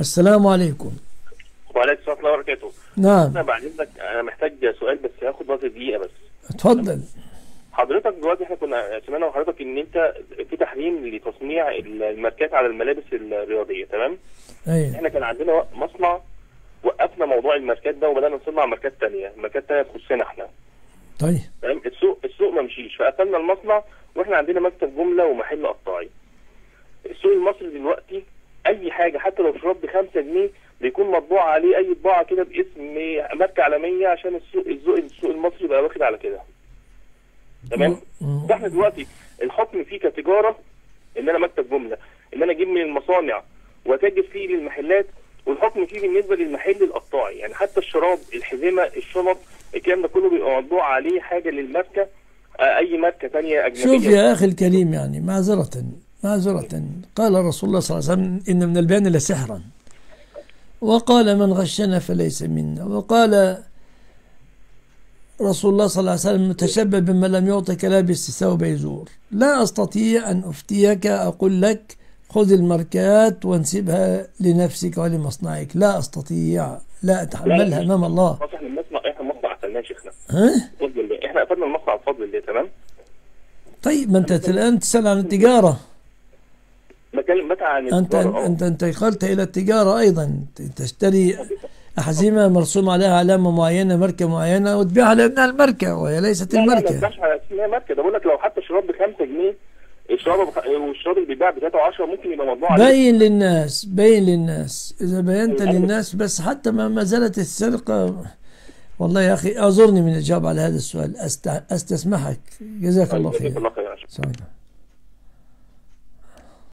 السلام عليكم. وعليكم السلام ورحمة الله وبركاته. نعم. أنا بعد إذنك أنا محتاج سؤال بس هاخد وقت دقيقة بس. اتفضل. حضرتك دلوقتي إحنا كنا سمعنا من حضرتك إن أنت في تحريم لتصنيع الماركات على الملابس الرياضية تمام؟ أيوه. إحنا كان عندنا مصنع وقفنا موضوع الماركات ده وبدأنا نصنع ماركات تانية ماركات تانية تخصنا إحنا. طيب. تمام؟ السوق السوق ما مشيش فقفلنا المصنع وإحنا عندنا مكتب جملة ومحل قطاعي. السوق المصري دلوقتي أي حاجة حتى لو شراب ب 5 جنيه بيكون مطبوع عليه أي طباعه كده باسم ماركة عالمية عشان السوق السوق, السوق المصري بقى واخد على كده. تمام. فإحنا دلوقتي الحكم فيه كتجارة إن أنا مكتب جملة إن أنا أجيب من المصانع وأتاجر فيه للمحلات والحكم فيه بالنسبة للمحل القطاعي. يعني حتى الشراب الحزمة الشنط الكلام ده كله بيبقى مطبوع عليه حاجة للماركة آه، أي ماركة ثانية أجنبية. شوف يا أخي الكريم يعني معذرة معذرة. قال رسول الله صلى الله عليه وسلم إن من البيان لسحرا وقال من غشنا فليس منا. وقال رسول الله صلى الله عليه وسلم متشبه بما لم يعطك لابس ثوب يزور. لا أستطيع أن أفتيك أقول لك خذ الماركات وانسبها لنفسك ولمصنعك. لا أستطيع لا أتحملها أمام الله. إحنا المصنع إحنا قفلناه يا شيخنا ها؟ بفضل الله إحنا قفلنا المصنع بفضل الله تمام؟ طيب ما أنت الآن تسأل عن التجارة. مكان متى عن أنت. أنت انتقلت إلى التجارة أيضا. تشتري أحزمة مرسوم عليها علامة معينة ماركة معينة وتبيعها لأنها الماركة وهي ليست لا لا ما الماركة. تباعش على هي ماركة. ده بقول لك لو حتى شراب ب 5 جنيه الشراب بخ... والشراب اللي بيتباع ب 3 ممكن يبقى مطبوع عليه. بين للناس بين للناس. إذا بينت للناس بس حتى ما زالت السرقة والله يا أخي أعذرني من الإجابة على هذا السؤال. أست... أستسمحك. جزاك الله جزاك خير. الله خير يا شيخ.